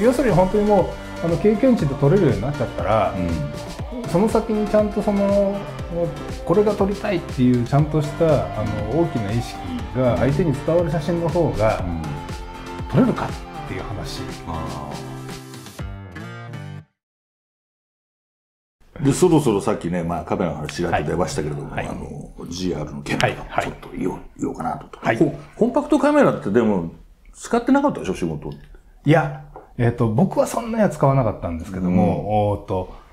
要するに本当にもうあの経験値で取れるようになっちゃったら、その先にちゃんとそのこれが撮りたいっていうちゃんとしたあの大きな意識が相手に伝わる写真の方が撮れるかっていう話。でそろそろさっきね、まあ、カメラの話ちらっと出ましたけれども、はい、あの GR の件とかちょっと言おう,、言おうかなと、はい、コンパクトカメラってでも使ってなかったでしょ仕事。いやえっ、ー、と、僕はそんなや使わなかったんですけども、うん、おと、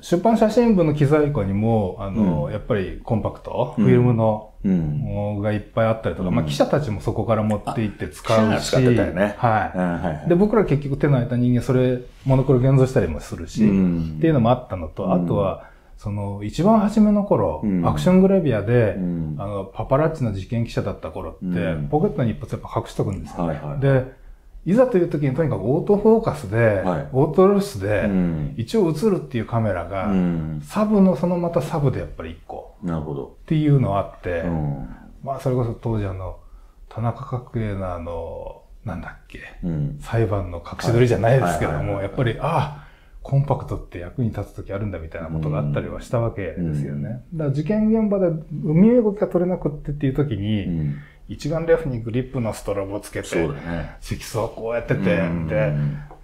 出版写真部の機材庫にも、あの、うん、やっぱりコンパクト、フィルムの、うん、がいっぱいあったりとか、まあ記者たちもそこから持って行って使うし、ね、はい、はい、で、僕ら結局手の空いた人間、それ、モノクロ現像したりもするし、っていうのもあったのと、あとは、その、一番初めの頃、アクショングラビアで、あの、パパラッチの事件記者だった頃って、ポケットに一発やっぱ隠しとくんですよね。はいはい、で、いざという時にとにかくオートフォーカスで、はい、オートロスで、一応映るっていうカメラが、うん、サブのそのまたサブでやっぱり一個。なるほど。っていうのあって、うん、まあそれこそ当時あの、田中角栄のあの、なんだっけ、うん、裁判の隠し撮りじゃないですけども、やっぱり、ああ、コンパクトって役に立つ時あるんだみたいなことがあったりはしたわけですよね。だから事件現場で海動きが取れなくってっていう時に、一眼レフにグリップのストロボつけて、ね、色素をこうやってて、で、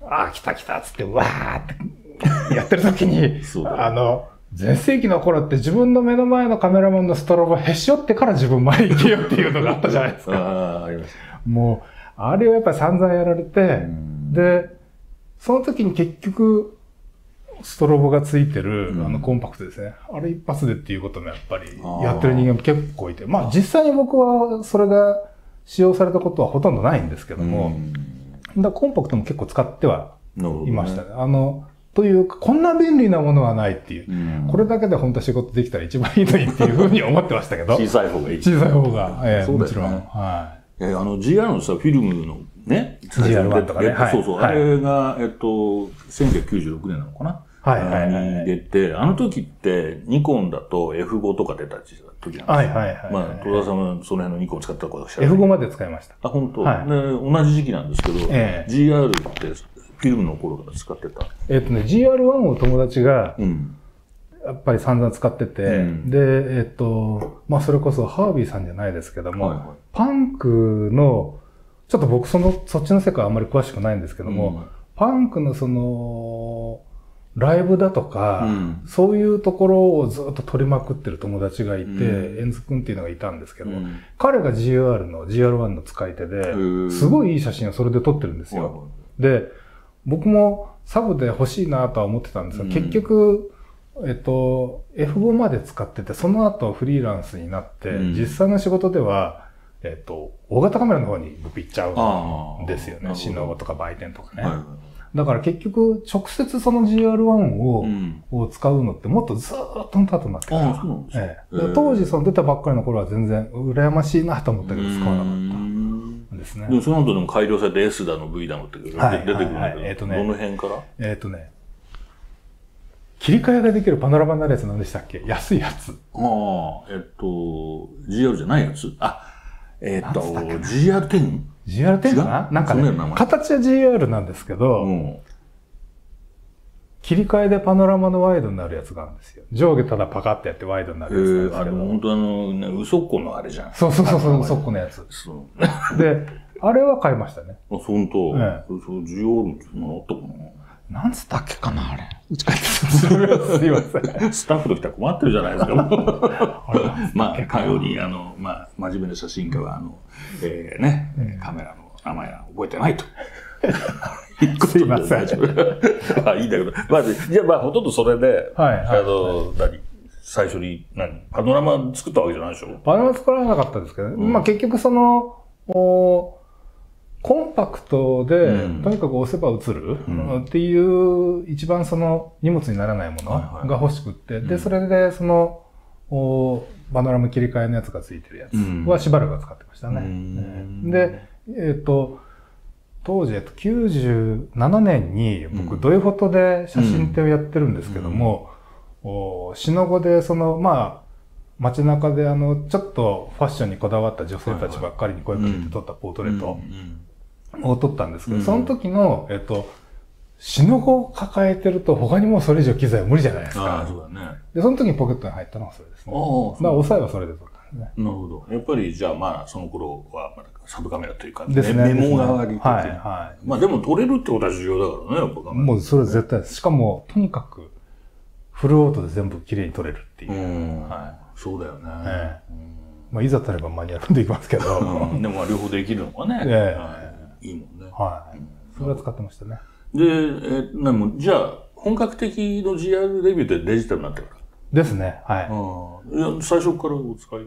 ああ、来た来たっつって、わーってやってる時に、あの、前世紀の頃って自分の目の前のカメラマンのストロボへし折ってから自分前に行けよっていうのがあったじゃないですか。ああ、りました。もう、あれをやっぱり散々やられて、で、その時に結局、ストロボがついてる、あのコンパクトですね。あれ一発でっていうこともやっぱりやってる人間も結構いて、まあ実際に僕はそれが使用されたことはほとんどないんですけども、だコンパクトも結構使ってはいましたね。ねあの、というか、こんな便利なものはないっていう、うん、これだけで本当は仕事できたら一番いいのにっていうふうに思ってましたけど。小さい方がいい。小さい方が、ええー、もちろん。はい。えー、あの GR のさ、フィルムのね、GR1 とかね。そうそう、はい、あれが、えっと、1996年なのかなはいはいはい。出て、あの時ってニコンだと F5 とか出た時なんですよ。はいはいはい。まあ、戸田さんはその辺のニコン使ったことは知らない。F5 まで使いました。あ、本当。はい、同じ時期なんですけど、え GR ってフィルムの頃から使ってた。えっとね、GR1 を友達が、やっぱり散々使ってて、うん、で、えっと、まあそれこそハービーさんじゃないですけども、はいはい、パンクの、ちょっと僕その、そっちの世界あんまり詳しくないんですけども、うん、パンクのその、ライブだとか、うん、そういうところをずっと撮りまくってる友達がいて、エンズ君っていうのがいたんですけど、うん、彼が GR の GR1 の使い手で、すごいいい写真をそれで撮ってるんですよ。で、僕もサブで欲しいなとは思ってたんですが、結局、えっと、F5 まで使ってて、その後フリーランスになって、実際の仕事では、えっと、大型カメラの方に僕行っちゃうんですよね。シノとか売店とかね。はいだから結局、直接その GR1 を,、を使うのってもっとずっとの後になって。か。ら。え。え、当時その出たばっかりの頃は全然羨ましいなと思ったけど使わなかったんですね。でもその後でも改良されて S だの V だのって出てくるんだけど、えっ、とね、どの辺から？えっ、とね、切り替えができるパノラマになるやつ何でしたっけ？安いやつ。ああ、えっと、GR じゃないやつ？あ、えっと、GR10? GR10 かななんかね、形は GR なんですけど、うん、切り替えでパノラマのワイドになるやつがあるんですよ。上下ただパカってやってワイドになるやつなんですけど。あれ本当あの、ね、ウソッコのあれじゃん。そうそうそうそう、ウソッコのやつ。で、あれは買いましたね。あ、本当？ええ、そう、GR ってのあったかな？なんつったっけかな、あれ。うち帰ってすみません。スタッフの人は困ってるじゃないですか。まあ、かより、あの、まあ、真面目な写真家は、あの、えー、ね、うん、カメラの名前は覚えてないと。すいません。あ、いいんだけど。まず、じゃあまあ、ほとんどそれで、はい、はい、あの、何？最初に何？パノラマ作ったわけじゃないでしょ？パノラマ作らなかったですけど、ね、うん、まあ結局その、おコンパクトで、うん、とにかく押せば映る、うん、っていう、一番その荷物にならないものが欲しくって、はいはい、で、それでその、おバノラム切り替えのやつがついてるやつはしばらく使ってましたね。うん、で、えっ、ー、と、当時、えっと、97年に僕、ドイフォトで写真展をやってるんですけども、おシノゴで、その、まあ、街中であの、ちょっとファッションにこだわった女性たちばっかりに声かけて撮ったポートレートを取ったんですけど、うん、その時の、えっと、死の子を抱えてると他にもうそれ以上機材は無理じゃないですか。あそうだね。で、その時にポケットに入ったのがそれですね。ああ。だ抑えはそれで取ったんですね。なるほど。やっぱりじゃあまあその頃はまだサブカメラというか、ですね、メモ代わりとはい、はい。まあでも撮れるってことは重要だからね、やっぱもうそれは絶対です。しかも、とにかく、フルオートで全部綺麗に撮れるっていう。うはい。そうだよね。ええまあ、いざとればマニュアルでいきますけど。うん、でも両方できるのがね。ええいいもんね。はい。それは使ってましたね。で、えなもじゃあ、本格的の GR レビューってデジタルになってからですね。はい。いや最初からお使い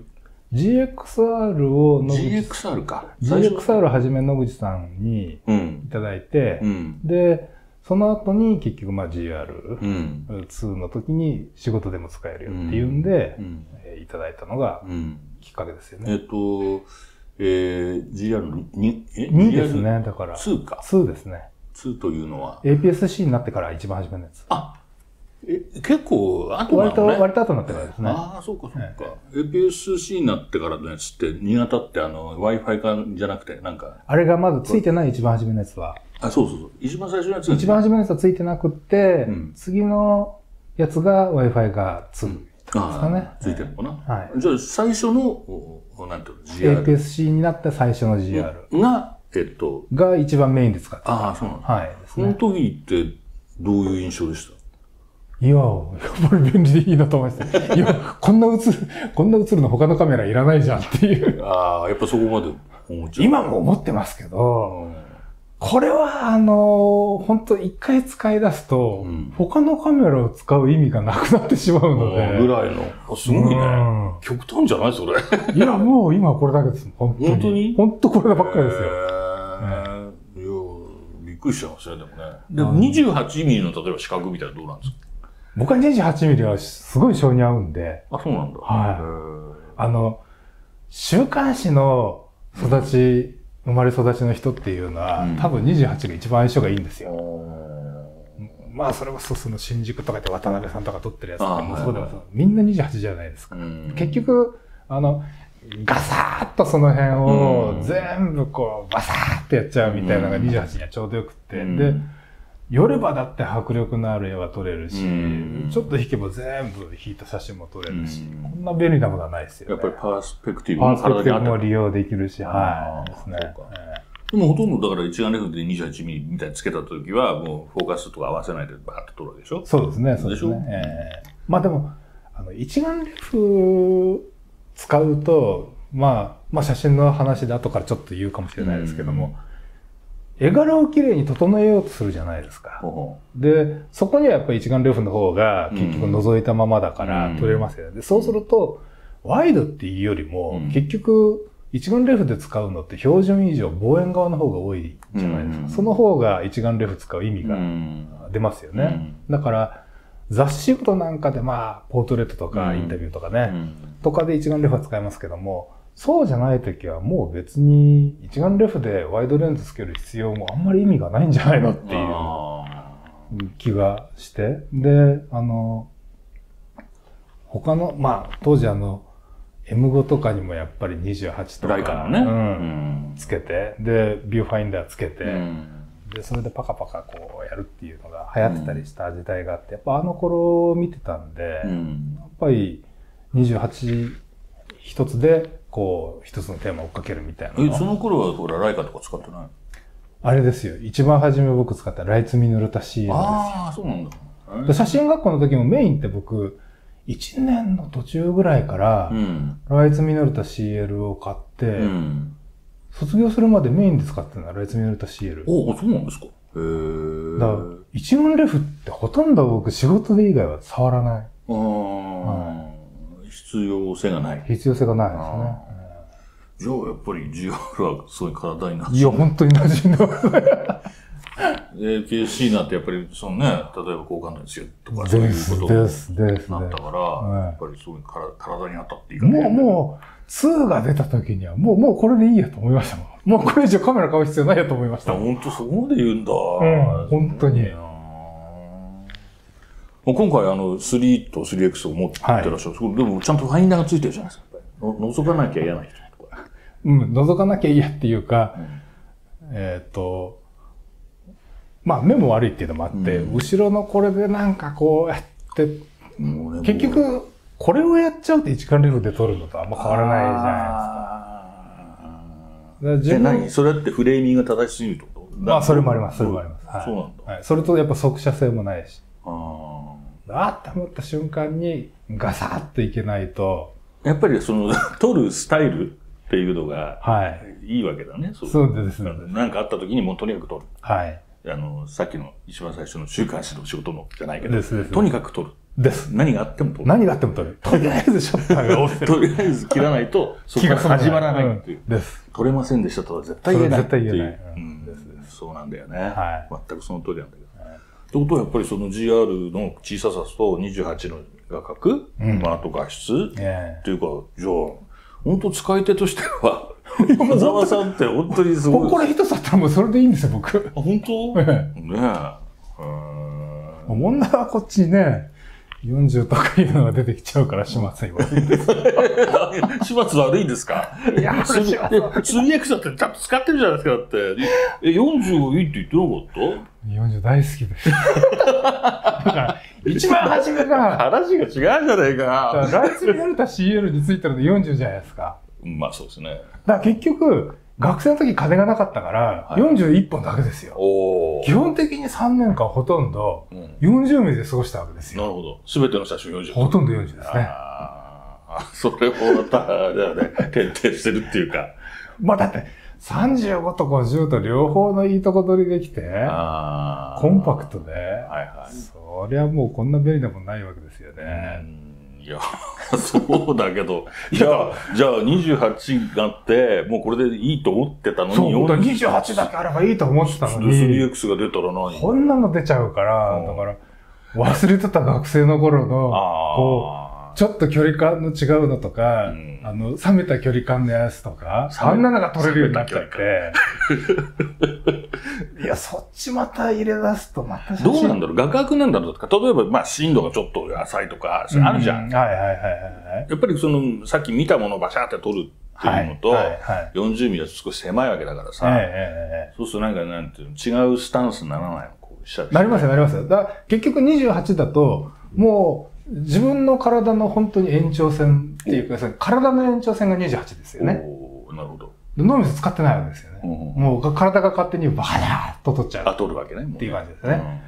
？GXR を野口 GXR か。GXR はじめ野口さんにいただいて、うん、で、その後に結局まあ GR2 の時に仕事でも使えるよっていうんで、うんえー、いただいたのがきっかけですよね。えっ、と、えー、GR の 2? え ?2 ですね、だから。2か。2ですね。2というのは ?APS-C になってから一番初めのやつ。あ、え、結構後なの、ね、割と、割と後になってからですね。ああ、そうか、そうか。APS-C になってからのやつって、新潟ってあの、Wi-Fi かじゃなくて、なんか。あれがまずついてない一番初めのやつは。あ、そうそうそう。一番最初のやつ一番初めのやつはついてなくて、うん、次のやつが Wi-Fi がついてですかね。ついてるのかな。はい。じゃあ、最初の、なんていうの ?GR。APS-C になって最初の GR。が、えっと。が一番メインで使ってああ、そうなんだ。はい。その時って、どういう印象でした？いや、やっぱり便利でいいなと思いました。いや、こんな映る、こんな映るの他のカメラいらないじゃんっていう。ああ、やっぱそこまで思っちゃう。今も思ってますけど、うん、これは、あの、本当一回使い出すと、うん、他のカメラを使う意味がなくなってしまうので。ぐらいの。すごいね。うん、極端じゃない？それ。いや、もう今これだけです。本当に。本当に？本当こればっかりですよ。えー、いや、びっくりしちゃいますね、でもね。でも28ミリの例えば四角みたいなどうなんですか？僕は28ミリはすごい性に合うんで。あ、そうなんだ。はい。あの、週刊誌の育ち、生まれ育ちの人っていうのは、うん、多分28が一番相性がいいんですよ。まあ、それこそその新宿とかで渡辺さんとか撮ってるやつとかもそうでも、みんな28じゃないですか。結局、あの、ガサーッとその辺を全部こう、バサーってやっちゃうみたいなのが28にはちょうどよくて、で、寄ればだって迫力のある絵は撮れるし、ちょっと引けば全部引いた写真も撮れるし、こんな便利なものはないですよね。やっぱりパースペクティブもパースペクティブも利用できるし、はい。ですね。でもほとんどだから一眼レフで28ミリみたいにつけた時は、もうフォーカスとか合わせないでバーッと撮るわけでしょ？そうですね、そうですね。えー、まあでも、あの、一眼レフ使うと、まあ、まあ写真の話で後からちょっと言うかもしれないですけども、絵柄をきれいに整えようとするじゃないですか。で、そこにはやっぱり一眼レフの方が結局覗いたままだから撮れますよね。でそうすると、ワイドっていうよりも、結局、一眼レフで使うのって標準以上望遠側の方が多いじゃないですか。その方が一眼レフ使う意味が出ますよね。だから、雑誌ごとなんかでまあ、ポートレートとかインタビューとかね、とかで一眼レフは使いますけども、そうじゃない時はもう別に一眼レフでワイドレンズつける必要もあんまり意味がないんじゃないのっていう気がして。で、あの、他の、まあ当時あの、M5 とかにもやっぱり28とか。ライカのね。うん。つけて、で、ビューファインダーつけて、うん、で、それでパカパカこうやるっていうのが流行ってたりした時代があって、やっぱあの頃見てたんで、うん、やっぱり28一つでこう、一つのテーマを追っかけるみたいな。え、その頃はほら、ライカとか使ってないあれですよ。一番初め僕使ったライツミノルタ CL ですよ。ああ、そうなんだ。写真学校の時もメインって僕、1年の途中ぐらいから、ライツミノルタ CL を買って、うん、卒業するまでメインで使ってるのはライツミノルタ CL。おそうなんですかへえ。だから、一眼レフってほとんど僕仕事で以外は触らない。ああ。必要性がない。必要性がないですね。じゃあ、やっぱり GR はすごい体になっていや、本当に馴染んでます。APS-C なんてやっぱり、そのね、例えば交換の強とか、そういうことになったから、やっぱりすごい体に当たっていかない。もう、もう、2が出た時には、もう、もうこれでいいやと思いましたもん。もうこれ以上カメラ買う必要ないやと思いました。本当そこまで言うんだ。うん、本当に。今回あの3と 3X を持ってらっしゃる、はい、でもちゃんとファインダーがついてるじゃないですか。覗かなきゃ嫌な人。うん、覗かなきゃ嫌っていうか、えっ、ー、と、まあ目も悪いっていうのもあって、うん、後ろのこれでなんかこうやって、結局、これをやっちゃうと一眼レフで撮るのとあんま変わらないじゃないですか。か何？それってフレーミングが正しいってこと？まあそれもあります、それもあります。はい、そうなんだ、はい。それとやっぱ速射性もないし。ああって思った瞬間にガサッといけないと。やっぱりその 撮るスタイルっていうのが、はい。いいわけだね。そうそうですね。なんかあった時にもうとにかく撮る。はい。あの、さっきの一番最初の週刊誌の仕事のじゃないけど、とにかく撮る。です。何があっても撮る。何があっても撮る。とりあえずシャッターが 押せる。とりあえず切らないと、そこが始まらないっていう。です。撮れませんでしたとは絶対言えない。絶対言えない。そうなんだよね。はい。全くその通りなんだけど。ってことはやっぱりその GR の小ささと28の画角、うん、まあ、あと画質、っていうか、じゃあ、本当使い手としては、小沢さんって本当にすごい。これ一つあったらもうそれでいいんですよ、僕。あ、本当？ねえ。問題はこっちにね、40とかいうのが出てきちゃうから始末言われる始末悪いんですか？いや、3X だってちゃんと使ってるじゃないですか、だって。え、40がいいって言ってなかった ?40 大好きです。だから、一番初めが。話が違うじゃないか。ライツになれた CL についてるの40じゃないですか。まあそうですね。だから結局、学生の時金がなかったから、41本だけですよ。基本的に3年間ほとんど40名で過ごしたわけですよ。なるほど。すべての写真40ほとんど40ですね。あ それもまた、だよね、徹底してるっていうか。まあだって、35と50と両方のいいとこ取りできて、コンパクトで、はいはい、そりゃもうこんな便利なもんないわけですよね。いや、そうだけど、じゃあ、じゃあ28があって、もうこれでいいと思ってたのに、そう、28だけあればいいと思ってたのに、3X が出たら何？こんなの出ちゃうから、だから、忘れてた学生の頃の、こう、ちょっと距離感の違うのとか、うん、あの、冷めた距離感のやつとか、あんなのが取れるようになっちゃって。いや、そっちまた入れ出すとまたどうなんだろう？画角なんだろうとか、例えば、まあ、深度がちょっと浅いとか、あるじゃん。はいはいはいはい。やっぱりその、さっき見たものをバシャって撮るっていうのと、はいはいはい、40ミリは少し狭いわけだからさ、はいはいはい、そうするとなんかなんていうの、違うスタンスにならないのこうなりますよ、なりますよ。だ結局28だと、もう、自分の体の本当に延長線っていうか、体の延長線が28ですよね。なるほど。脳みそ使ってないわけですよね。うん、もう体が勝手にバーッと取っちゃう。あ、取るわけね。っていう感じですね。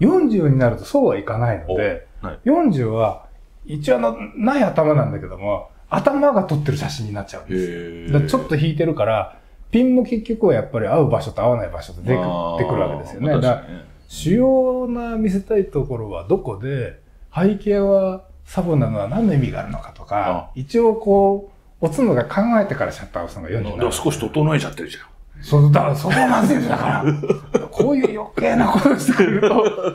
うん、40になるとそうはいかないので、はい、40は一応のない頭なんだけども、頭が撮ってる写真になっちゃうんですよ。ちょっと引いてるから、ピンも結局はやっぱり合う場所と合わない場所と出てくるわけですよね。だから、主要な見せたいところはどこで、背景はサブなのは何の意味があるのかとか、一応こう、おつむが考えてからシャッターを押すのが47。だから少し整えちゃってるじゃん。そう、だそこなんですよ。だから、こういう余計なことしてくると、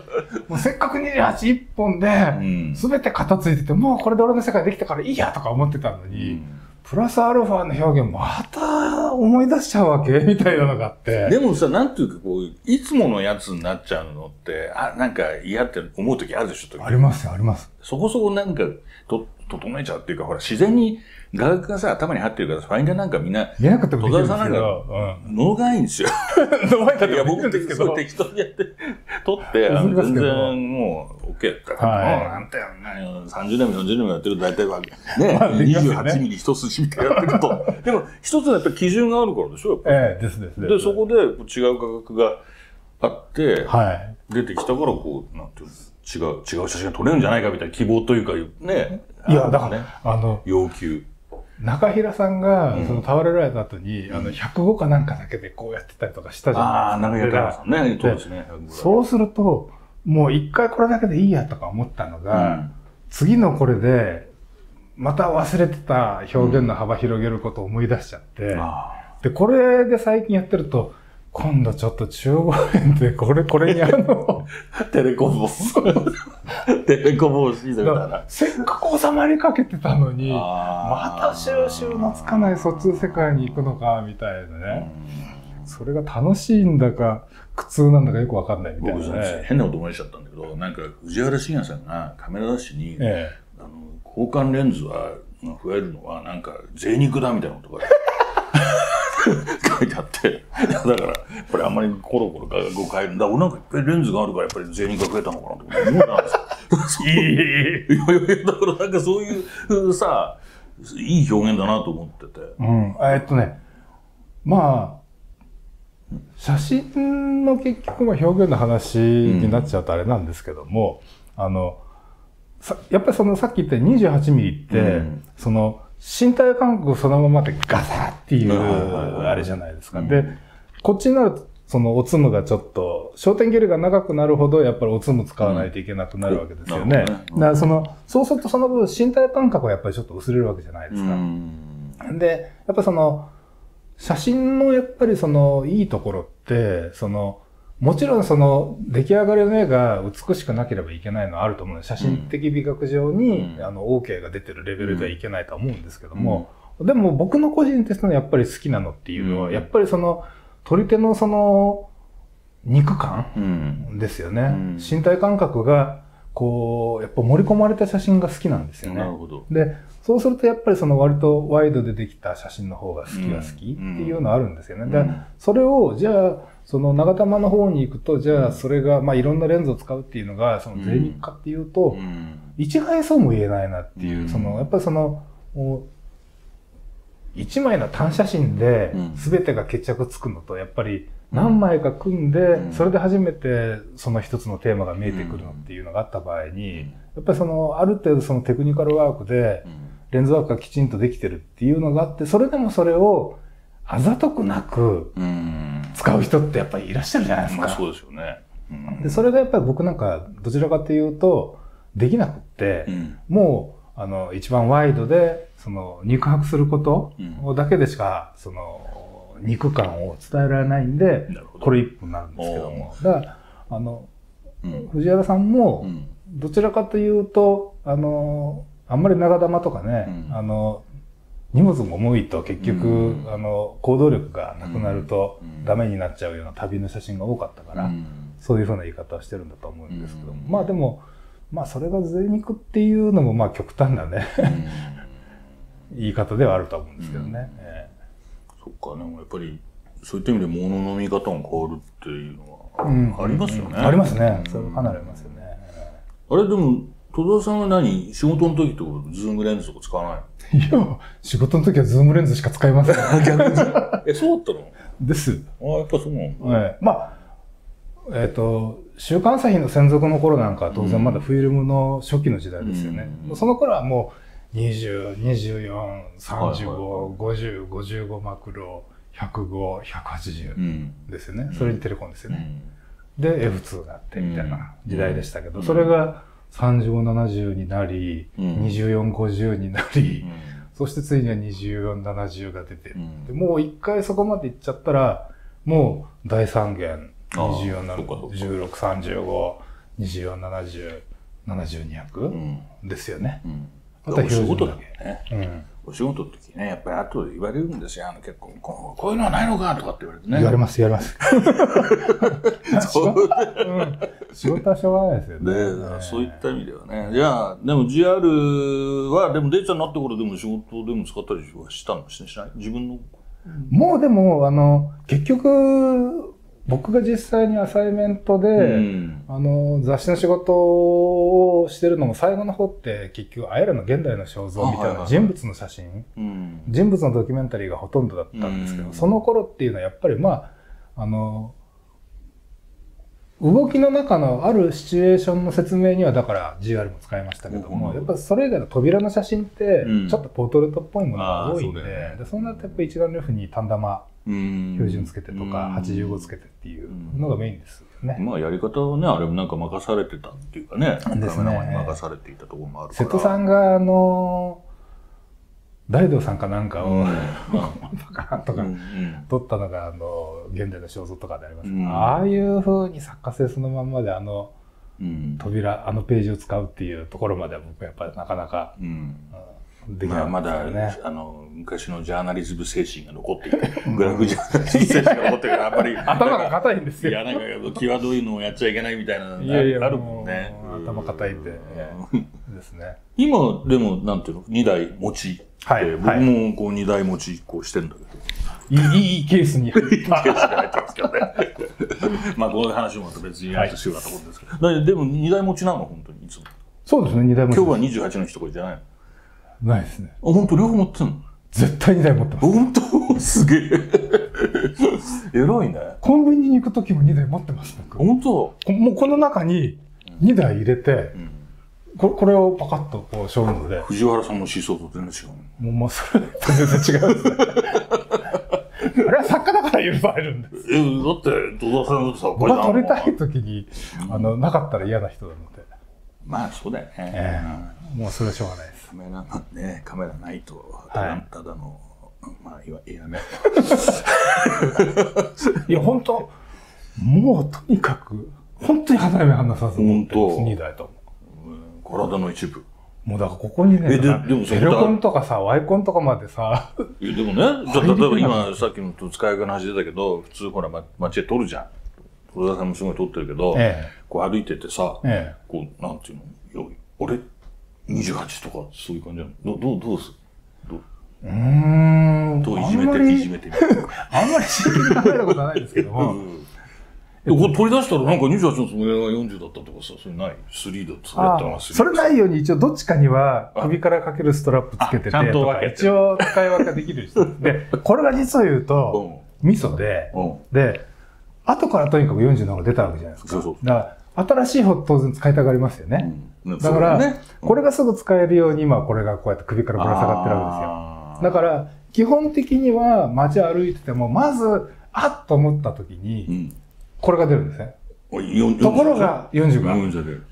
もうせっかく28一本で、すべて片付いてて、もうこれで俺の世界できたからいいやとか思ってたのに、うんプラスアルファの表現また思い出しちゃうわけ？みたいなのがあって。でもさ、なんていうかこう、いつものやつになっちゃうのって、あ、なんか嫌って思う時あるでしょありますよ、あります。そこそこなんか、と、整えちゃうっていうか、ほら、自然に画角がさ、頭に入ってるから、ファインダーなんかみんな、見えなくてもでき るんですけど、うん、脳がいいんですよ。脳がいいんいや、僕適当適当にやって、撮って、全然もう、OK だから、はい、なんてやんな30年も40年もやってると大体は、ね、まあ、28ミリ一筋みたいなやってると。でも、一つのやっぱり基準があるからでしょ、やっぱり。ええですですで、そこで違う画角があって、はい、出てきたから、こう、なんていうの。違う、違う写真が撮れるんじゃないかみたいな希望というか、ね。いや、だから、ね、あの、要求。中平さんが、その倒れられた後に、あの、105かなんかだけでこうやってたりとかしたじゃないですか。ああ、中平さんね。そうですね。そうすると、もう一回これだけでいいやとか思ったのが、次のこれで、また忘れてた表現の幅広げることを思い出しちゃって、で、これで最近やってると、今度ちょっと中央園でこれ、これにあの、テレコボ ス。テレコボスみたいな。せっかく収まりかけてたのに、また収集のつかない疎通世界に行くのか、みたいなね。それが楽しいんだか、苦痛なんだかよくわかんないみたいな、ね。変なこと思いしちゃったんだけど、なんか藤原信也さんがカメラ雑誌に、ええ、あの交換レンズは増えるのはなんか贅肉だみたいなことが書いてあって、だから、やっぱりあんまりコロコロ誤解だ。俺なんかいっぱいレンズがあるからやっぱり銭が増えたのかなと思 ういやいやいや、だからなんかそういうさ、いい表現だなと思ってて。うん。えっとね、まあ、写真の結局は表現の話になっちゃうとあれなんですけども、うん、あの、やっぱりそのさっき言った28ミリって、うん、その身体感覚そのままでガサっていうあれじゃないですか。で、こっちになるとそのおつむがちょっと、焦点距離が長くなるほど、やっぱりおつむ使わないといけなくなるわけですよね。だからその、そうするとその分身体感覚はやっぱりちょっと薄れるわけじゃないですか。で、やっぱその、写真のやっぱりその、いいところって、その、もちろんその、出来上がりの絵が美しくなければいけないのはあると思うので、写真的美学上に、あの、OK が出てるレベルではいけないとは思うんですけども、でも僕の個人としてのやっぱり好きなのっていうのは、やっぱりその、取り手のその、肉感ですよね、うん、身体感覚が、こう、やっぱ盛り込まれた写真が好きなんですよね。なるほど。で、そうするとやっぱりその割とワイドでできた写真の方が好きは好きっていうのはあるんですよね。うん、で、それを、じゃあ、その長玉の方に行くと、じゃあそれが、まあいろんなレンズを使うっていうのが、その贅肉化っていうと、一概そうも言えないなっていう、その、やっぱりその、一枚の単写真で全てが決着つくのと、やっぱり何枚か組んで、それで初めてその一つのテーマが見えてくるのっていうのがあった場合に、やっぱりその、ある程度そのテクニカルワークで、レンズワークがきちんとできてるっていうのがあって、それでもそれをあざとくなく使う人ってやっぱりいらっしゃるじゃないですか。まあそうですよね。で、それがやっぱり僕なんかどちらかというと、できなくって、もう、あの、一番ワイドで、その、肉薄することだけでしか、その、肉感を伝えられないんで、これ一本になるんですけども。だから、あの、藤原さんも、どちらかというと、あの、あんまり長玉とかね、あの、荷物も重いと結局、あの、行動力がなくなるとダメになっちゃうような旅の写真が多かったから、そういうふうな言い方をしてるんだと思うんですけども。まあでも、まあそれが贅肉っていうのもまあ極端なね 言い方ではあると思うんですけどね。うん。えー、そっか、でもやっぱりそういった意味で物の見方が変わるっていうのはありますよね。うんうん、ありますね。それはかなりありますよね。あれでも、戸澤さんは何？仕事の時とかズームレンズとか使わないいや、仕事の時はズームレンズしか使いません。逆に。え、そうだったの？です。ああ、やっぱそうなんだ。ええまあ、えっ、ー、と、週刊朝日の専属の頃なんかは当然まだフィルムの初期の時代ですよね。うん、その頃はもう20、24、35、50、55マクロ、105、180ですよね。うん、それにテレコンですよね。うん、で、F2 があってみたいな時代でしたけど、それが35、70になり、24、50になり、そしてついには24、70が出て、でもう一回そこまで行っちゃったら、もう大三元、24、16、35、24、70、70、200、ですよね。また標準だけ。ね。お仕事の時ね、やっぱり後で言われるんですよ。あの結構こう、いうのはないのかとかって言われてね。言われます、言われます。仕事はしょうがないですよね。で、そういった意味ではね。じゃあ、でも GR は、でもデータになった頃でも仕事でも使ったりはしたの？しない？自分の？もうでも、あの、結局、僕が実際にアサイメントで、うん、あの、雑誌の仕事をしてるのも最後の方って結局、あやらの現代の肖像みたいな人物の写真、人物のドキュメンタリーがほとんどだったんですけど、うん、その頃っていうのはやっぱりまあ、あの、動きの中のあるシチュエーションの説明にはだから GR も使いましたけども、やっぱそれ以外の扉の写真ってちょっとポートレートっぽいものが多いんで、うん、でそうなるとやっぱり一眼レフに単玉標準つけてとか、85つけてっていうのがメインですよね。まあやり方はね、あれもなんか任されてたっていうかね、カメラマンに任されていたところもあるから。瀬戸さんがあの、大道さんかなんかを、パカンとか撮ったのが、あの、現代の肖像とかであります。けど、ああいうふうに作家性そのまんまであの、扉、あのページを使うっていうところまでは僕やっぱりなかなか、できない、ね、まあ、まだ、あの、昔のジャーナリズム精神が残っていて、グラフジャーナリズム精神が残ってるから、やっぱり。頭が硬いんですよ。いや、なんか、際どいのをやっちゃいけないみたいなのがあるもんね。頭硬いんで。ですね。今、でも、なんていうの、二台持ち。はい。僕もこう二台持ち、こうしてんだけど。いい、いいケースに入った。いいケースに入ってますけどね。まあ、この話もまた別にやるとしようかと思うんですけど。はい、でも、二台持ちなの？本当に、いつも。そうですね、二台持ち。今日は28の日とかじゃないの？ないですね。あ、本当両方持ってんの？絶対二台持ってます。本当？すげえ。偉いね。コンビニに行く時も2台持ってます、僕。本当？もうこの中に2台入れて、うんここれをパカッとこうショールームで。藤原さんの思想と全然違う。もう、もうそれ全然違うんですね。あれは作家だから許されるんです。え、だって、戸田さんさ、これ撮りたい時に、あの、なかったら嫌な人なので。まあ、そうだよね。えー、もうそれはしょうがないです。カメラね、カメラないと、ただ,、ただの、まあ、いや、やめ。いや、本当もうとにかく、本当に離れ目離さず持ってます、2台とも。体の一部。もうだからここにね、えででもテレコンとかさ、ワイコンとかまでさ。いやでもね、じゃ例えば今さっきの使い方の話出たけど、普通ほら、ま、街で撮るじゃん。戸田さんもすごい撮ってるけど、ええ、こう歩いててさ、ええ、こう、なんていうの、よ俺、28とかそういう感じなの？どどう、どうすどう？うん。どういじめて、いじめて。あんまり真剣に考えたことはないですけども、うん。これ取り出したらなんか28のつもりが40だったとかさ、それない ?3 だったのそれないように一応どっちかには首からかけるストラップつけててとか、一応使い分けできる人。で、これが実を言うと、味噌で、で、後からとにかく40の方が出たわけじゃないですか。そうそう。だから新しい方当然使いたがりますよね。だから、これがすぐ使えるように今これがこうやって首からぶら下がってるわけですよ。だから、基本的には街歩いてても、まず、あっと思った時に、これが出るんですね。ところが、40が。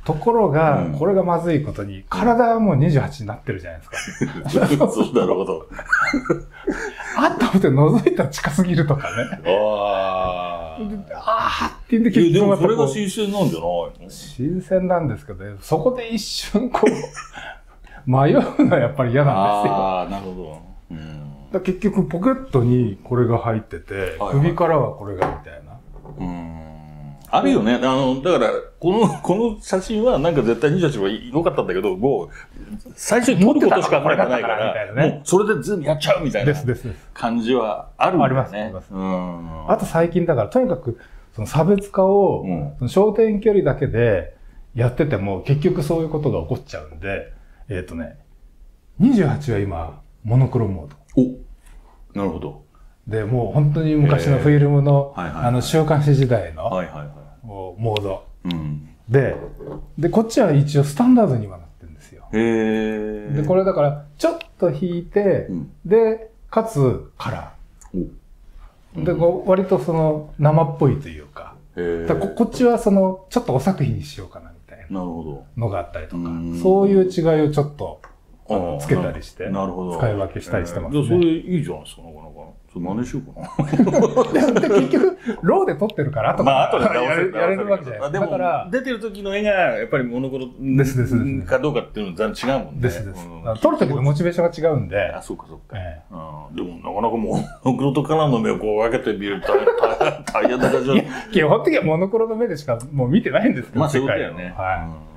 ところが、これがまずいことに、体はもう28になってるじゃないですか。そうなるほど。あっと思って覗いたら近すぎるとかね。ああって言って結局でもそれが新鮮なんじゃないの？新鮮なんですけど、ね、そこで一瞬こう、迷うのはやっぱり嫌なんですよ。ああ、なるほど。うん、結局ポケットにこれが入ってて、首からはこれがみたいな。うんあるよね。あの、だから、この、この写真はなんか絶対28は良かったんだけど、もう、最初に撮ることしか考えてないから、もう、それで全部やっちゃうみたいな感じはあるんだよね。あります。あと最近だから、とにかく、その差別化を、その焦点距離だけでやってても、結局そういうことが起こっちゃうんで、えっ、ー、とね、28は今、モノクロモード。おなるほど。で、もう本当に昔のフィルムの、あの、週刊誌時代の、はいはいはいモード。うん、で、で、こっちは一応スタンダードにはなってるんですよ。へで、これだから、ちょっと引いて、うん、で、かつカラー。で、こう割とその生っぽいというか、だここっちはその、ちょっとお作品にしようかなみたいな。のがあったりとか、そういう違いをちょっとつけたりして、なるほど。使い分けしたりしてますね。それいいじゃないですか、なかなか。それ真似しようかな。で結局、ローで撮ってるから、後まあ、後でやれやれるわけじゃないですか。出てる時の絵が、やっぱりモノクロですですかどうかっていうのは違うもんね。ですです。撮る時のモチベーションが違うんで。あ、そうかそうか。でも、なかなかモノクロとカラーの目をこう分けてみると大変な感じ基本的にはモノクロの目でしかもう見てないんですけど、まあ、そういうことだよね。はい。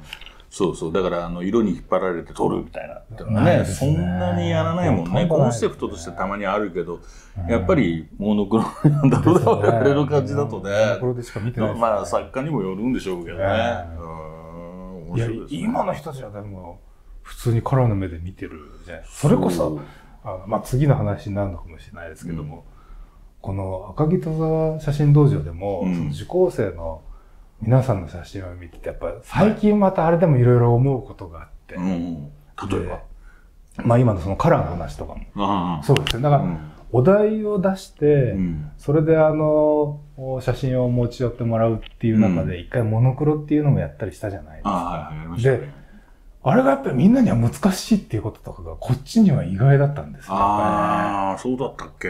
そうそう。だから、あの、色に引っ張られて撮るみたいな。ね、そんなにやらないもんね。コンセプトとしてたまにあるけど、やっぱりモノクロなんだろうな、やれる感じだとね。モノクロでしか見てない。まあ、作家にもよるんでしょうけどね。いや、今の人たちはでも、普通にカラーの目で見てるじゃないそれこそ、あまあ次の話になるのかもしれないですけども、この赤木戸沢写真道場でも、受講生の皆さんの写真を見てて、やっぱ最近またあれでもいろいろ思うことがあって、うん、例えば？まあ今のそのカラーの話とかも。そうですね。だから、お題を出して、それであの、写真を持ち寄ってもらうっていう中で、一回モノクロっていうのもやったりしたじゃないですか。で、あれがやっぱりみんなには難しいっていうこととかが、こっちには意外だったんですね。ああ、そうだったっけ、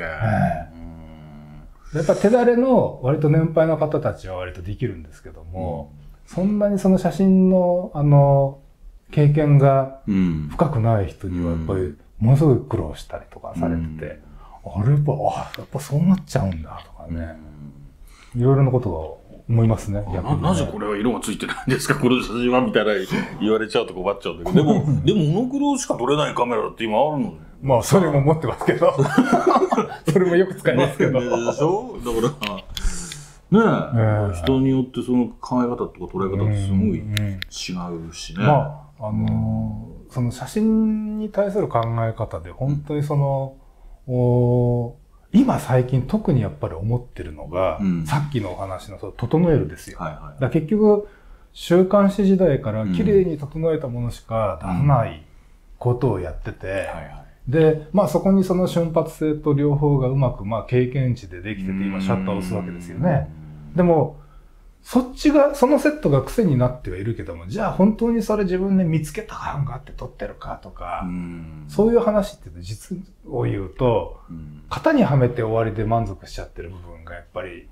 やっぱ手だれの割と年配の方たちは割とできるんですけども、うん、そんなにその写真の、あの、経験が深くない人にはやっぱりものすごい苦労したりとかされてて、うん、あれやっぱ、あ、やっぱそうなっちゃうんだとかね、いろいろなこと思いますね。ななぜこれは色がついてないんですかこの写真はみたいな言われちゃうと困っちゃうんだけど。でも、でもモノクロしか撮れないカメラって今あるのまあ、それも持ってますけど。それもよく使いますけど。でしょ？だから、ねえ、えー、人によってその考え方とか捉え方ってすごい違うしね。まあ、あのー、その写真に対する考え方で、本当にその、うん、お今最近特にやっぱり思ってるのが、うん、さっきのお話のその整えるですよ。はいはい、だ結局、週刊誌時代から綺麗に整えたものしか出さないことをやってて、はいはい。で、まあそこにその瞬発性と両方がうまく、まあ経験値でできてて今シャッターを押すわけですよね。でも、そっちが、そのセットが癖になってはいるけども、じゃあ本当にそれ自分で見つけた感があって撮ってるかとか、そういう話って実を言うと、型にはめて終わりで満足しちゃってる部分がやっぱり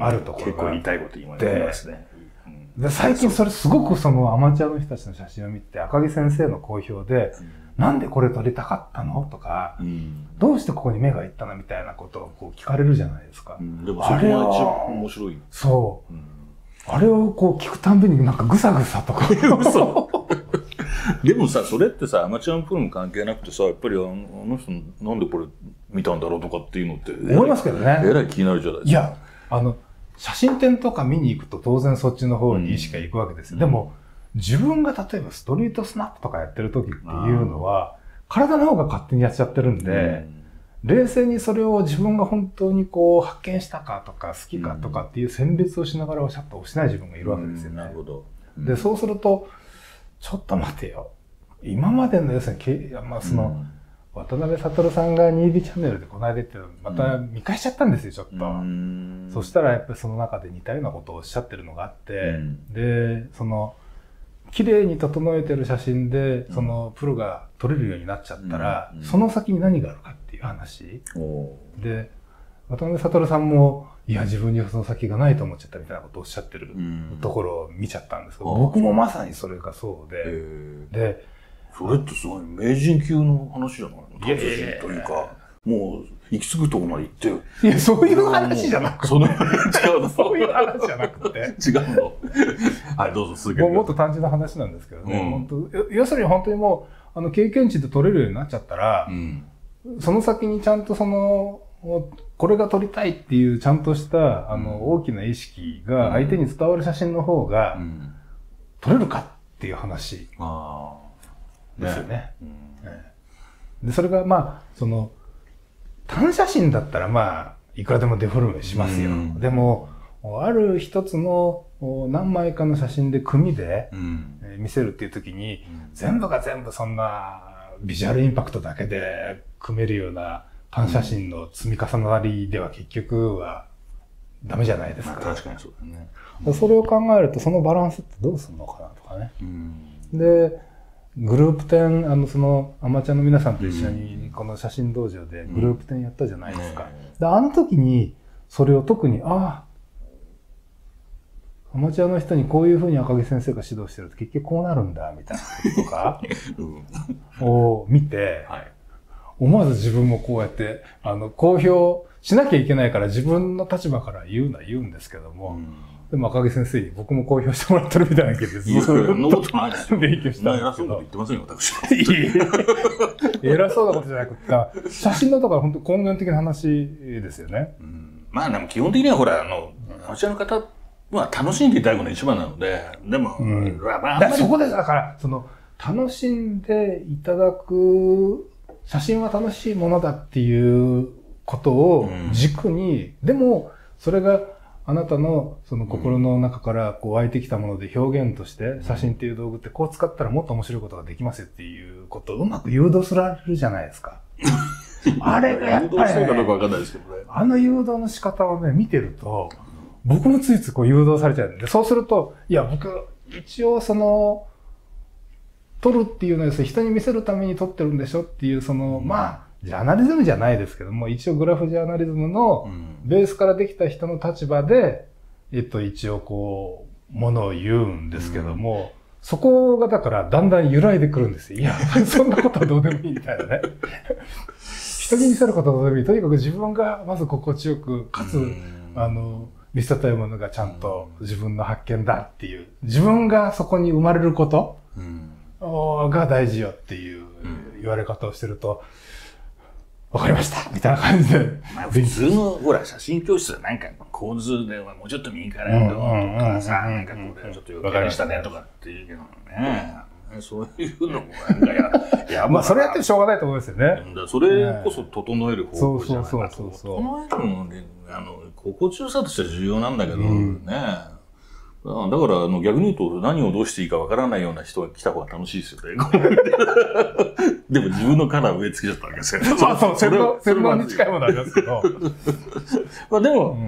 あるところが結構言いたいこと言いますね。で最近それすごくそのアマチュアの人たちの写真を見て、赤木先生の好評で、なんでこれ撮りたかったのとか、うん、どうしてここに目がいったのみたいなことをこう聞かれるじゃないですか。うん、でもそれが一番面白い。そう。うん、あれをこう聞くたんびになんかぐさぐさとか。でもさ、それってさ、アマチュアのプロも関係なくてさ、やっぱりあの人なんでこれ見たんだろうとかっていうのって。思いますけどね。えらい気になるじゃないですか。いや、あの、写真展とか見に行くと当然そっちの方に意識が行くわけですよ。でも、自分が例えばストリートスナップとかやってる時っていうのは、体の方が勝手にやっちゃってるんで、冷静にそれを自分が本当にこう発見したかとか好きかとかっていう選別をしながらシャッターをしない自分がいるわけですよね。なるほど。で、そうすると、ちょっと待てよ。今までの要するに、まあその、渡辺悟さんが 2D チャンネルでこの間言ってたまた見返しちゃったんですよ、ちょっと。そしたらやっぱりその中で似たようなことをおっしゃってるのがあって、で、その、綺麗に整えてる写真で、そのプロが撮れるようになっちゃったら、その先に何があるかっていう話。で、渡辺悟さんも、いや、自分にその先がないと思っちゃったみたいなことをおっしゃってるところを見ちゃったんですけど、僕もまさにそれがそうで、で、それってすごい名人級の話じゃないの？いやいやというか、もう、行き着くとこまで行ってよ。いや、そういう話じゃなくて。その、違うの。そういう話じゃなくて。違うの。はい、どうぞ続けて。もっと単純な話なんですけどね。うん、本当要するに本当にもう、あの、経験値で取れるようになっちゃったら、うん、その先にちゃんとその、これが撮りたいっていうちゃんとした、あの、大きな意識が相手に伝わる写真の方が、撮れるかっていう話ですよね。で、それがまあ、その、単写真だったらまあ、いくらでもデフォルメしますよ。うん、でも、ある一つの何枚かの写真で組で見せるっていう時に、全部が全部そんなビジュアルインパクトだけで組めるような単写真の積み重なりでは結局はダメじゃないですか。まあ、確かにそうだね。それを考えるとそのバランスってどうするのかなとかね。で、グループ展、あの、その、アマチュアの皆さんと一緒に、この写真道場でグループ展やったじゃないですか。で、あの時に、それを特に、ああ、アマチュアの人にこういうふうに赤木先生が指導してると結局こうなるんだ、みたいなこととか、を見て、思わず自分もこうやって、あの、公表しなきゃいけないから自分の立場から言うのは言うんですけども、でも赤木先生に僕も公表してもらってるみたいなけど、ずっとないですよ。勉強した偉そうなこと言ってませんよ、私。偉そうなことじゃなくて、写真のだから本当根源的な話ですよね。うん、まあでも基本的にはほら、あの、あちらの方は楽しんでいただくのが一番なので、でも、うん、まあ、そこでだから、その、楽しんでいただく、写真は楽しいものだっていうことを軸に、うん、でも、それがあなたのその心の中からこう湧いてきたもので表現として写真っていう道具ってこう使ったらもっと面白いことができますよっていうことをうまく誘導すられるじゃないですか。あれがやっぱり、ね、あの誘導の仕方をね、見てると、僕もついついこう誘導されちゃうんで、そうすると、いや、僕、一応その、撮るっていうのは人に見せるために撮ってるんでしょっていう、その、まあ、ジャーナリズムじゃないですけども、一応グラフジャーナリズムのベースからできた人の立場で、えっと、一応こう、ものを言うんですけども、そこがだからだんだん揺らいでくるんですよ。いや、そんなことはどうでもいいみたいなね。人に見せることはどうでもいい。とにかく自分がまず心地よく、かつ、あの、見せたいものがちゃんと自分の発見だっていう、自分がそこに生まれることが大事よっていう言われ方をしてると、わかりましたみたいな感じで。まあ普通の、ほら、写真教室はなんか構図でもうちょっと右からやるとかさ、なんかこれちょっと余計にしたねとかっていうけどね。そういうのもなんかや、いや、まあそれやってしょうがないと思いますよね。それこそ整える方法じゃないかそうそうそうそう。整えるので、あの、心地よさとしては重要なんだけど、ね。だから、あの、逆に言うと、何をどうしていいかわからないような人が来た方が楽しいですよね。でも自分のカラー植え付けちゃったわけですよ。まあそう、洗脳、洗脳に近いものありますけど。まあでも、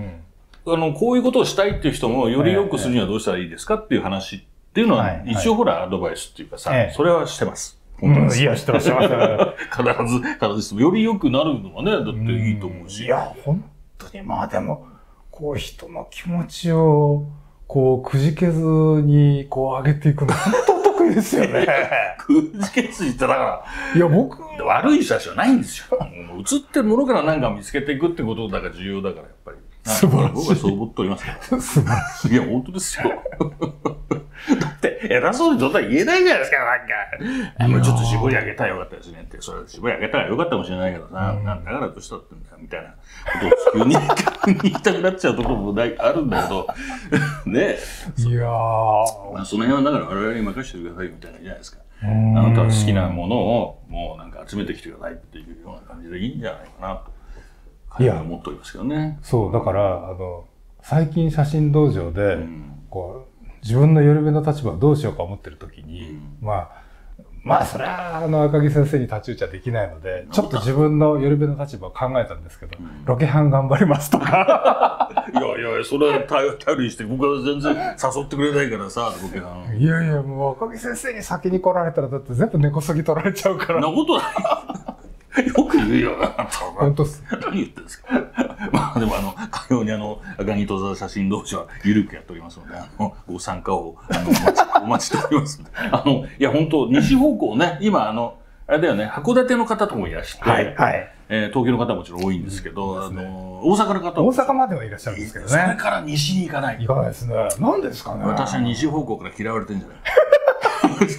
うん、あの、こういうことをしたいっていう人も、より良くするにはどうしたらいいですかっていう話っていうのは、一応ほら、アドバイスっていうかさ、それはしてます。本当です、いや、してます、してます。必ず、必ず、より良くなるのはね、だっていいと思うし。いや、本当に、まあでも、こう、人の気持ちを、こう、くじけずに、こう、上げていくの、本当得意ですよね。くじけずってだから、いや、僕、悪い人たちはないんですよ。映ってるものから何か見つけていくってことだから重要だから、やっぱり。素晴らしい。僕はそう思っておりますから。素晴らしい。いや、本当ですよ。だって、偉そうにそんな言えないじゃないですか、なんか。もうちょっと絞り上げたらよかったですねって。それ絞り上げたらよかったかもしれないけどさ、なんだからどうしたってんだよ、みたいなことを急に言いたくなっちゃうところもないあるんだけど、ねいやー。まあ、その辺はだから我々に任せてくださいみたいなじゃないですか。あなたは好きなものをもうなんか集めてきてくださいっていうような感じでいいんじゃないかなと。いや、思っておりますけどね。そう、だから、あの、最近写真道場で、こう、自分の寄り目の立場をどうしようか思ってる時に、うん、まあ、まあ、それは、あの、赤木先生に立ち打ちはできないので、ちょっと自分の寄り目の立場を考えたんですけど、うん、ロケハン頑張りますとか。いやいや、それは頼りにして、僕は全然誘ってくれないからさ、ロケハン。いやいや、もう赤木先生に先に来られたら、だって全部根こそぎ取られちゃうから。なことない。よく言うよな、本当っす。何言ってんですか。まあでもあの、かようにあの、赤木戸沢写真同士はゆるくやっておりますので、あの、ご参加を、あの、お待ち、お待ちしておりますので。あの、いや本当西方向ね、今あの、あれだよね、函館の方ともいらっしゃって、はい、はい。えー、東京の方はもちろん多いんですけど、うん、あの、大阪の方大阪まではいらっしゃるんですけどね。それから西に行かない。行かないですね。なんですかね。私は西方向から嫌われてるんじゃない？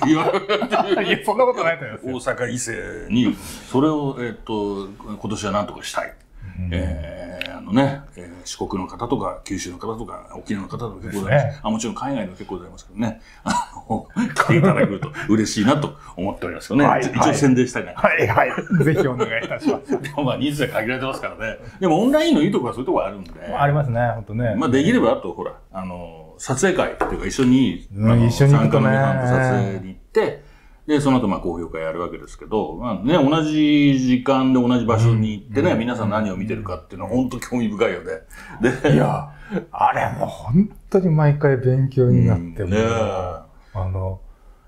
いや、そんなことないと思います。大阪伊勢に、それを、えっ、と、今年は何とかしたい。うん、えー、あのね、えー、四国の方とか、九州の方とか、沖縄の方とか結構ございます。ね、あもちろん海外の結構ございますけどね、あの、来ていただけると嬉しいなと思っておりますよね。はい、一応宣伝したいな。はいはい。ぜひお願いいたします。で もまあ人数が限られてますからね。でもオンラインのいいところはそういうところあるんで。ありますね、本当ね。まあできればあと、ほら、あの、撮影会っていうか一緒に、うん、一緒に行くとね。撮影に行って、で、その後、まあ、高評価やるわけですけど、まあね、同じ時間で同じ場所に行ってね、うん、皆さん何を見てるかっていうのは本当興味深いよね。で、いや、あれも本当に毎回勉強になっても、ね、あの、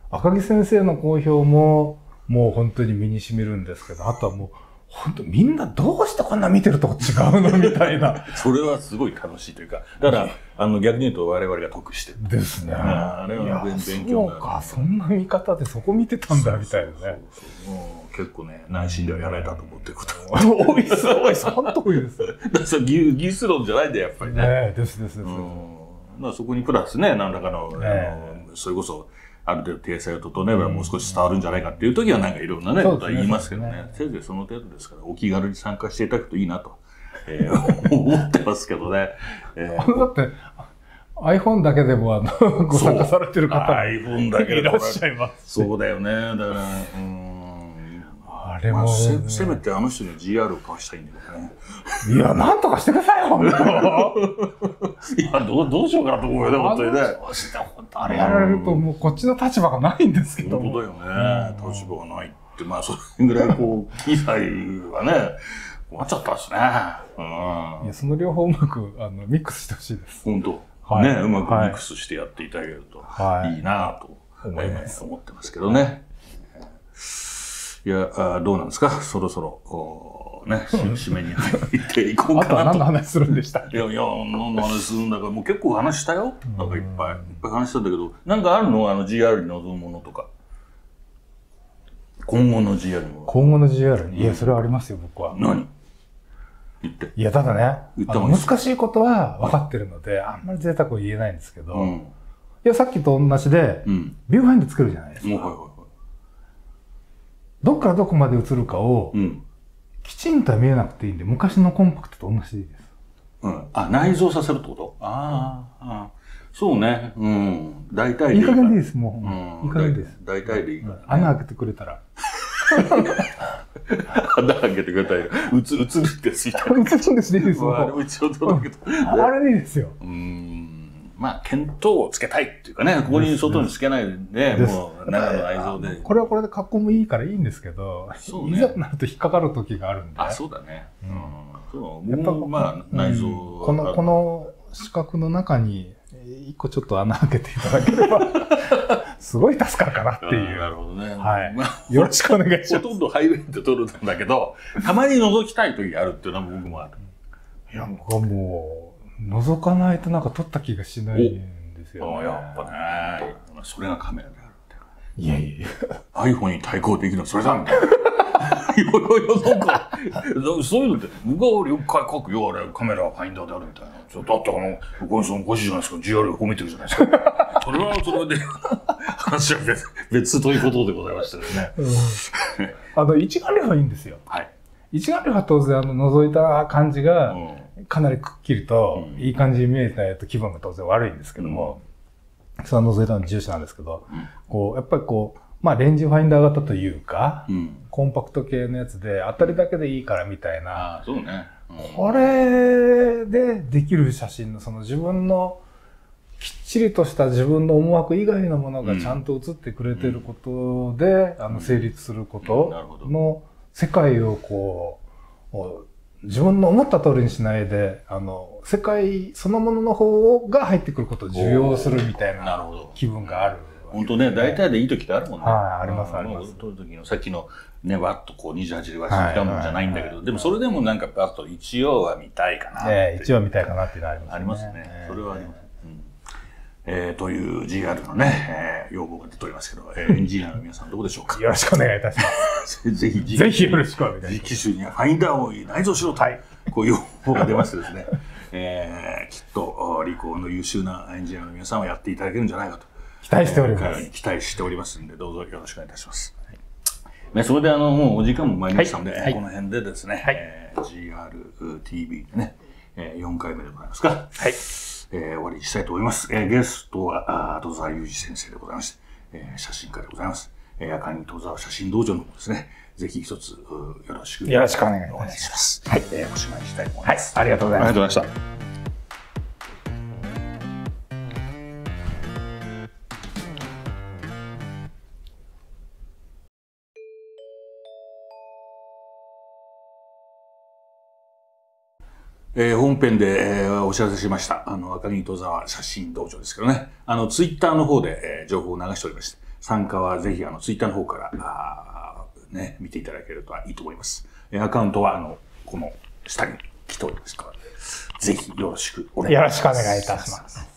赤木先生の好評も、もう本当に身に染みるんですけど、あとはもう、本当みんなどうしてこんな見てるとこ違うのみたいな。それはすごい楽しいというか、だから、あの逆に言うと我々が得してる。ですね。あれは勉強そうか、そんな見方でそこ見てたんだみたいなね。そうそう結構ね、内心ではやられたと思ってること。多いです、多いです。本当多いです。だから技技術論じゃないんだよ、やっぱりね。ねですですです。まあそこにプラスね、何らかの、あのそれこそ、ある程度体裁を整えばもう少し伝わるんじゃないかっていう時はなんかいろんなね、ことは言いますけどね。せいぜいその程度ですから、お気軽に参加していただくといいなと、えー、思ってますけどね。えー、だって、iPhone だけでもあのご参加されてる方 iPhone だけでいらっしゃいます。そうだよね。だから、うんあれも、まあ、せ、せめてあの人に GR を貸したいんだよね。いや、なんとかしてくださいよ、本当 いや、どう、どうしようかなと思うよね、本当にね。あれやられると、もうこっちの立場がないんですけど。本当だよね。立場がないって、まあ、それぐらい、こう、機材はね、困っちゃったしね。うん。いや、その両方うまく、あの、ミックスしてほしいです。本当。はい、ね、うまくミックスしてやっていただけると、いいなと、思います、思ってますけどね。いや、あどうなんですか？そろそろ、こう、ね、締めに入っていこうかなと。あとは何の話するんでした？いやいや、何の話するんだから、もう結構話したよ。なんかいっぱい。いっぱい話したんだけど、なんかあるの？あの GR に臨むものとか。今後の GR も。今後の GR にいや、それはありますよ、僕は。何？いや、ただね、難しいことは分かってるので、あんまり贅沢は言えないんですけど、うん、いや、さっきと同じで、うん、ビューファインダー作るじゃないですか。はいはいはい、どっからどこまで映るかを、うん、きちんとは見えなくていいんで、昔のコンパクトと同じです。うん。あ、内蔵させるってこと？ああ、そうね。うん。大体いい加減でいいです、もう。うん、いい加減です。大体でいい、ね、穴開けてくれたら。穴開けてくれたら、うつ、映るんですよ。映るんですでいいですよ。あれ一応届けた。あれでいいですよ。うん。まあ、見当をつけたいっていうかね、ここに外につけないで、もう、中の内臓で。これはこれで格好もいいからいいんですけど、そうね、いざとなると引っかかる時があるんで。あ、そうだね。うん。そう。やっぱ、まあ、内臓、この、この四角の中に、一個ちょっと穴開けていただければ、すごい助かるかなっていう。なるほどね。はい。よろしくお願いします。ほとんどハイウェイで撮るんだけど、たまに覗きたい時があるっていうのは僕もある。いや、僕はもう、覗かないとなんか撮った気がしないんですよ、ね。やっぱね。それがカメラであるって。いやいや iPhone に対抗できるのはそれだみたいな。いやいやいや、なんか、そういうのって、僕は俺よく書くよ、あれ、カメラファインダーであるみたいな。ちょだってあの、僕はそのご主じゃないですか、GR が褒めてるじゃないですか。それはそれで、話は別別ということでございましてですね。うん、あの、一眼レフはいいんですよ。はい。一眼レフは当然、あの、覗いた感じが、かなりくっきりと、いい感じに見えないと気分が当然悪いんですけども、うん、それは覗いたの重視なんですけど、うん、こう、やっぱりこう、まあ、レンジファインダー型というか、うん、コンパクト系のやつで、当たりだけでいいからみたいな。そうね。うん、これでできる写真の、その自分の、きっちりとした自分の思惑以外のものがちゃんと写ってくれてることで、うん、あの、成立することの世界をこう、自分の思った通りにしないで、あの、世界そのものの方が入ってくることを受容するみたいな気分がある。本当ね、大体でいい時ってあるもんね。はい、あります、あります。撮る時の、さっきのね、わっとこう28でわし使うもんじゃないんだけど、でもそれでもなんかパッと一応は見たいかな。え一応見たいかなっていうのはありますね。ありますね。それはあります。えー、という GR のね、えー、要望が出ておりますけど、えー、エンジニアの皆さんどうでしょうか？よろしくお願いいたします。ぜひ、ぜひよろしくお願いします。機種にはファインダーを内蔵しろと、はい、こういう要望が出ましてですね、えー、きっと、リコーの優秀なエンジニアの皆さんはやっていただけるんじゃないかと。期待しております。期待しておりますんで、どうぞよろしくお願いいたします。ね、それであの、もうお時間も参りましたので、はい、この辺でですね、はい、えー、GRTV でね、えー、4回目でございますか。はい。えー、終わりにしたいと思います。えー、ゲストは、あ戸沢裕二先生でございまして、えー、写真家でございます。えー、赤に戸沢写真道場の方ですね、ぜひ一つ、よろしく。よろしくお願いします。はい。えー、おしまいにしたいと思います。はい。ありがとうございました。ありがとうございました。えー、本編で、えー、お知らせしました、あの、赤木戸沢写真道場ですけどね、あの、ツイッターの方で、えー、情報を流しておりまして、参加はぜひ、あの、ツイッターの方から、あね、見ていただけるといいと思います。えー、アカウントは、あの、この下に来ておりますから、ぜひよろしくお願いします。よろしくお願いいたします。